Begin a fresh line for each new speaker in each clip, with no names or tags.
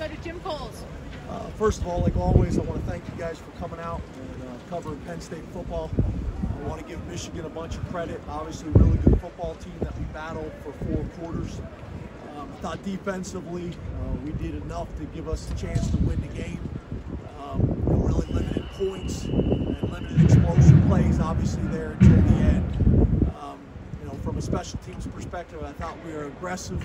go to Jim Coles.
Uh, first of all, like always, I want to thank you guys for coming out and uh, covering Penn State football. I want to give Michigan a bunch of credit. Obviously, a really good football team that we battled for four quarters. Um, I thought defensively, uh, we did enough to give us a chance to win the game. Um, really limited points and limited explosive plays, obviously, there until the end. Um, you know, from a special teams perspective, I thought we were aggressive,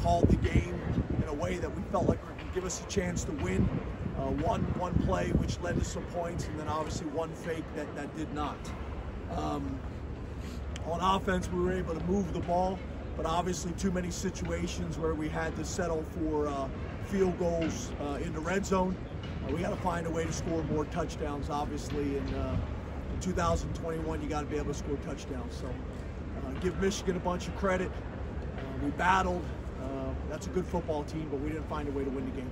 called the game in a way that we felt like we give us a chance to win. Uh, one one play which led to some points, and then obviously one fake that, that did not. Um, on offense, we were able to move the ball, but obviously too many situations where we had to settle for uh, field goals uh, in the red zone. Uh, we got to find a way to score more touchdowns. Obviously, in, uh, in 2021, you got to be able to score touchdowns. So, uh, give Michigan a bunch of credit. we battled. That's a good football team, but we didn't find a way to win the game.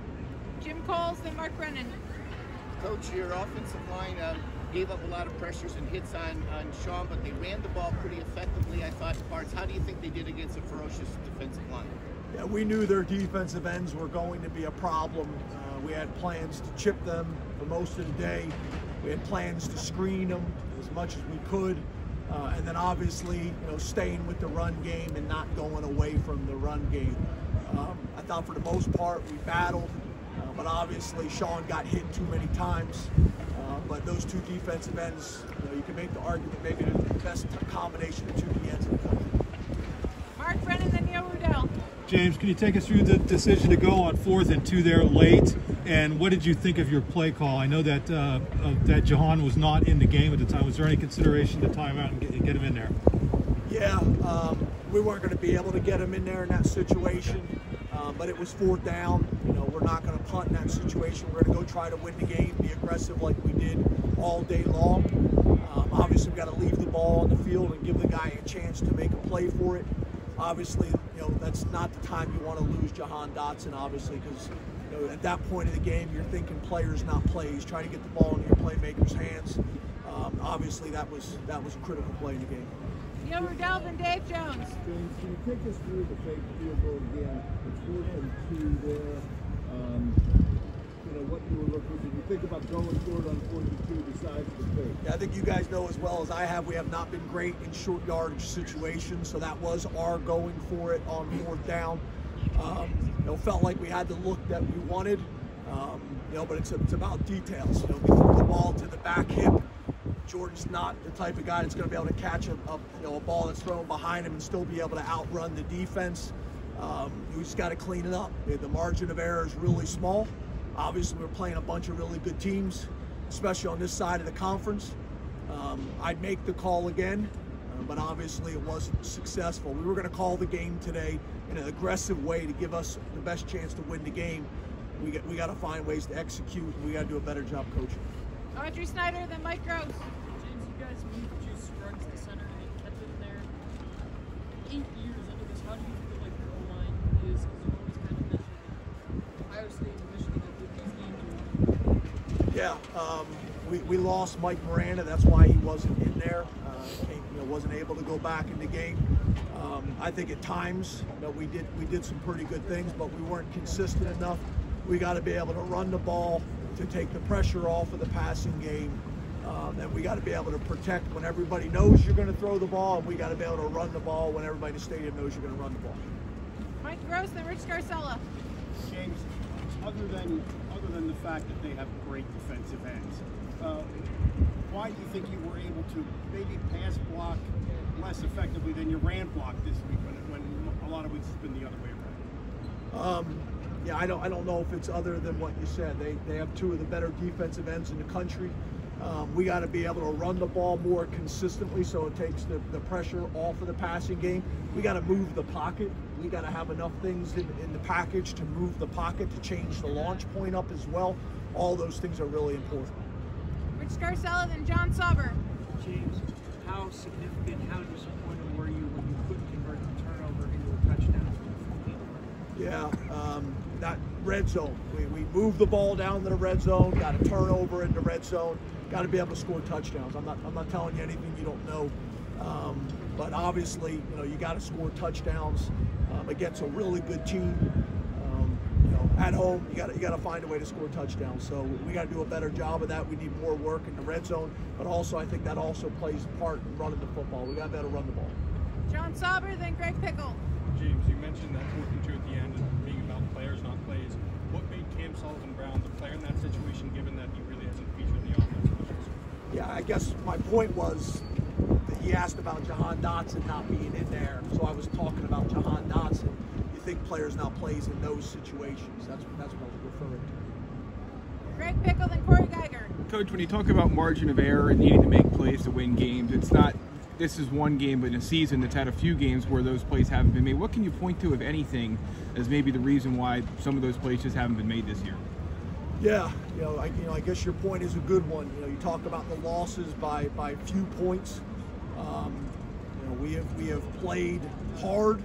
Jim Coles, then Mark Brennan.
Coach, your offensive line um, gave up a lot of pressures and hits on, on Sean, but they ran the ball pretty effectively, I thought. Parts, how do you think they did against a ferocious defensive line?
Yeah, we knew their defensive ends were going to be a problem. Uh, we had plans to chip them for most of the day. We had plans to screen them as much as we could. Uh, and then obviously, you know, staying with the run game and not going away from the run game. Um, I thought for the most part we battled, uh, but obviously Sean got hit too many times. Uh, but those two defensive ends, you know, you can make the argument maybe the best combination of two D ends in the country.
Mark Brennan and Neil Rudel.
James, can you take us through the decision to go on fourth and two there late? And what did you think of your play call? I know that uh, uh, that Jahan was not in the game at the time. Was there any consideration to time out and get, get him in there?
Yeah, um, we weren't going to be able to get him in there in that situation. Uh, but it was fourth down. You know, we're not going to punt in that situation. We're going to go try to win the game, be aggressive like we did all day long. Um, obviously, we've got to leave the ball on the field and give the guy a chance to make a play for it. Obviously, you know, that's not the time you want to lose Jahan Dotson, obviously, because you know, at that point of the game, you're thinking players, not plays. Trying to get the ball into your playmakers' hands. Um, obviously, that was that was a critical play in the game.
Neil Rudel and Dave Jones.
James, can you take us through the fake field goal again? It's fourth and two there. Um, you know, what you were looking Did you think about going for it on fourth and two besides the fake?
Yeah, I think you guys know as well as I have, we have not been great in short yardage situations, so that was our going for it on fourth down. Um, you know, felt like we had the look that we wanted. Um, you know, but it's, it's about details. You know, we threw the ball to the back hip Jordan's not the type of guy that's going to be able to catch a, a, you know a ball that's thrown behind him and still be able to outrun the defense. Um, we just got to clean it up. The margin of error is really small. Obviously, we're playing a bunch of really good teams, especially on this side of the conference. Um, I'd make the call again, uh, but obviously it wasn't successful. We were going to call the game today in an aggressive way to give us the best chance to win the game. We, get, we got to find ways to execute. We got to do a better job coaching.
Audrey Snyder, then Mike Gross.
Guys moved Juice Scruggs to center and kept it there. Eight years into this, how do you feel like O-line is? Because you always kind of mentioned Ohio State and Michigan these.
Yeah, um, we, we lost Mike Miranda. That's why he wasn't in there. Uh, came, you know, wasn't able to go back in the game. Um, I think at times you know, we did we did some pretty good things, but we weren't consistent enough. We got to be able to run the ball to take the pressure off of the passing game. Um, and we got to be able to protect when everybody knows you're going to throw the ball, and we got to be able to run the ball when everybody in the stadium knows you're going to run the ball.
Mike Gross and Rich Scarcella.
James, other than other than the fact that they have great defensive ends, uh, why do you think you were able to maybe pass block less effectively than you ran block this week when, when a lot of weeks has been the other way
around? Um, yeah, I don't, I don't know if it's other than what you said. They, they have two of the better defensive ends in the country. Um, we got to be able to run the ball more consistently so it takes the, the pressure off of the passing game. We got to move the pocket. We got to have enough things in, in the package to move the pocket, to change the launch point up as well. All those things are really important.
Rich Scarcella and John Sauber.
James, how significant, how disappointed were you when you couldn't convert the turnover into a touchdown?
Yeah, um, that red zone. We, we move the ball down to the red zone, got a turnover in the red zone, got to be able to score touchdowns. I'm not, I'm not telling you anything you don't know. Um, but obviously, you know, you got to score touchdowns um, against a really good team. Um, you know, at home, you got you got to find a way to score touchdowns. So we got to do a better job of that. We need more work in the red zone, but also I think that also plays a part in running the football. We got to better run the ball.
John Sauber, then Greg Pickel.
James, you mentioned that fourth and two at the end and being about players, not plays. What made Cam Sullivan Brown the player in that situation, given that he really hasn't featured in the offense much this year?
Yeah, I guess my point was that he asked about Jahan Dotson not being in there, so I was talking about Jahan Dotson. You think players now plays in those situations? That's that's what I was referring to.
Greg Pickel, then Cory Giger.
Coach, when you talk about margin of error and needing to make plays to win games, it's not this is one game but in a season that's had a few games where those plays haven't been made. What can you point to, if anything, as maybe the reason why some of those plays just haven't been made this year?
Yeah, you know, I, you know, I guess your point is a good one. You know, you talk about the losses by by few points. Um, you know, we have we have played hard,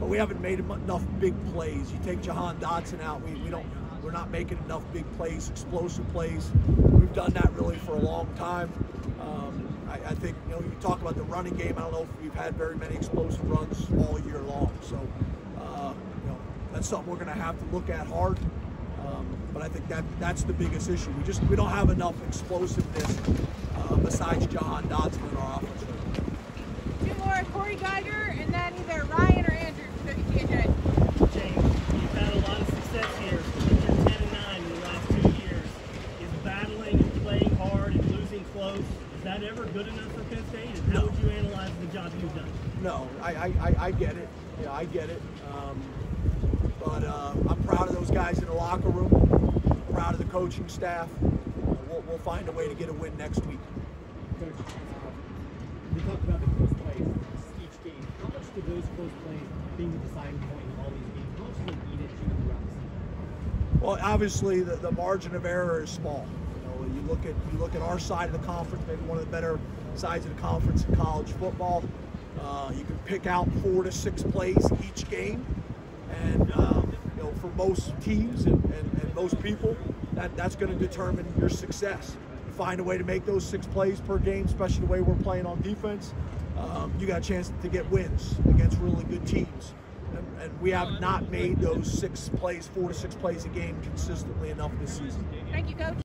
but we haven't made enough big plays. You take Jahan Dotson out, we, we don't we're not making enough big plays, explosive plays. We've done that really for a long time. Um, I, I think you know you talk about the running game. I don't know if we've had very many explosive runs all year long. So uh, you know that's something we're going to have to look at hard. Um, but I think that that's the biggest issue. We just we don't have enough explosiveness uh, besides Jahan Dotson in our offense.
Two more, Cory Giger, and then either Ryan or Andrew for.
James, you've had a lot of success here. You're 10 and 9 in the last two years. Is battling and playing hard and losing close, is that ever good enough for Penn State? And how would you analyze the job you've done?
No, I, I, I, I get it. Yeah, I get it. Um, but uh, I'm proud of those guys in the locker room. Proud of the coaching staff. We'll, we'll find a way to get a win next week.
Coach, we talked about the close plays each game. How much do those close plays being the deciding point in all these games, how much do they eat throughout the season?
Well, obviously the, the margin of error is small. You know, you look at you look at our side of the conference, maybe one of the better sides of the conference in college football. Uh, you can pick out four to six plays each game, and um, you know for most teams and, and, and most people, that that's going to determine your success. Find a way to make those six plays per game, especially the way we're playing on defense. Um, you got a chance to get wins against really good teams. And, and we have not made those six plays, four to six plays a game consistently enough this season.
Thank you, Coach.